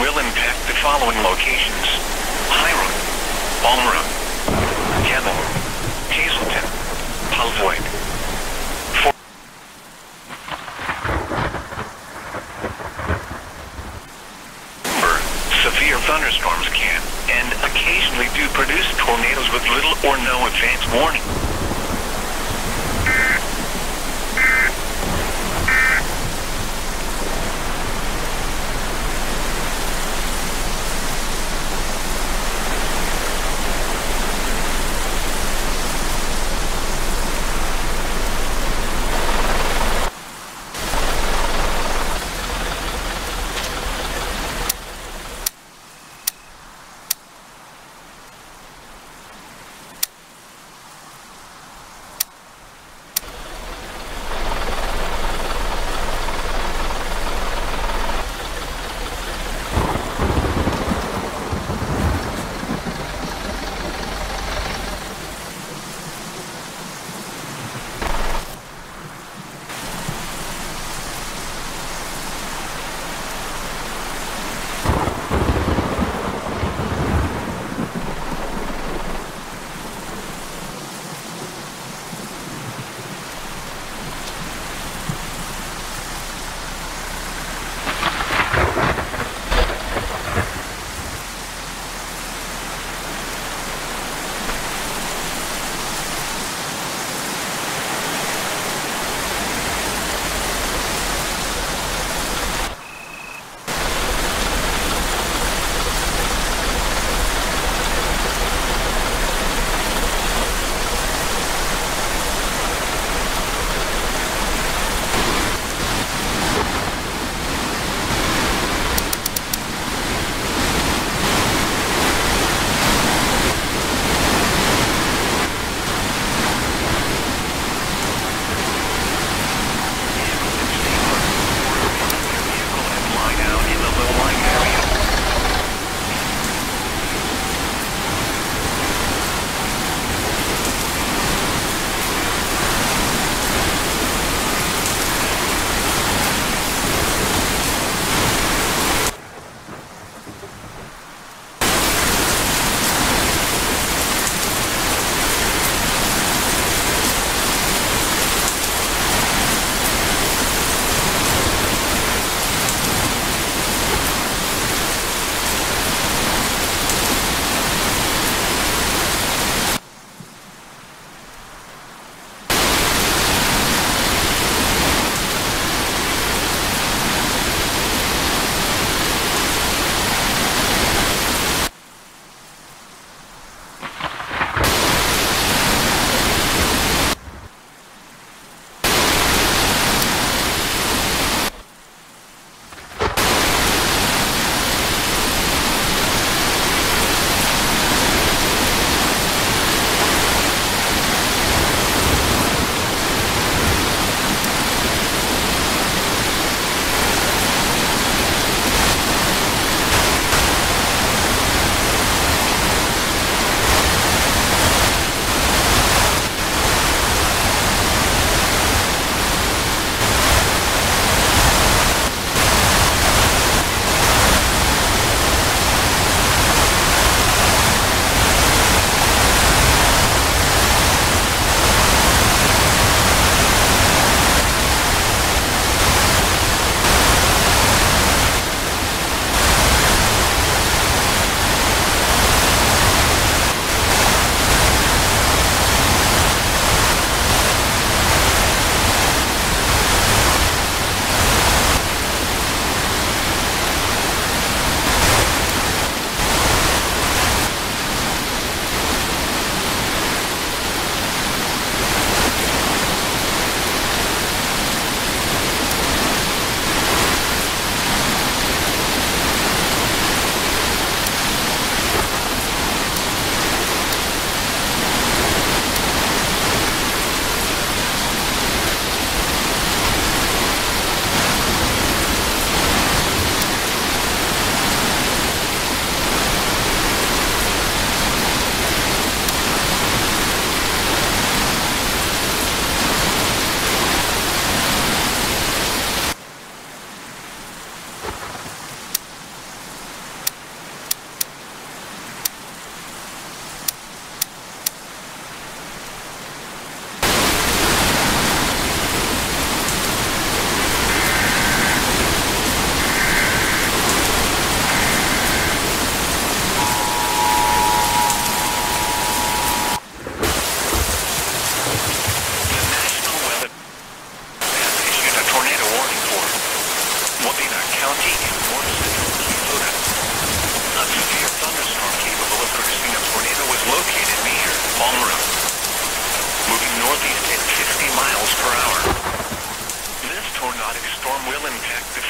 will impact the following locations. Hiram, Palmyra, Campbell, Hazelton, Pulvoid. For- severe thunderstorms can, and occasionally do produce tornadoes with little or no advance warning.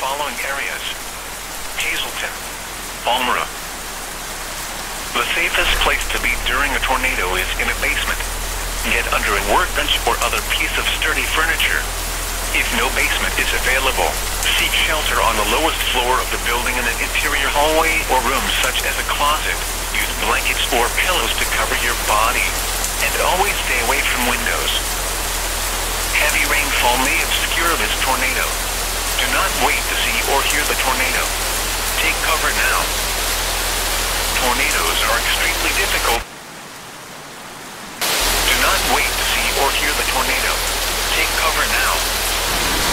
Following areas. Hazelton, Palmyra. The safest place to be during a tornado is in a basement. Get under a workbench or other piece of sturdy furniture. If no basement is available, seek shelter on the lowest floor of the building in an interior hallway or room such as a closet. Use blankets or pillows to cover your body. And always stay away from windows. Heavy rainfall may obscure this tornado. Do not wait or hear the tornado. Take cover now. Tornadoes are extremely difficult. Do not wait to see or hear the tornado. Take cover now.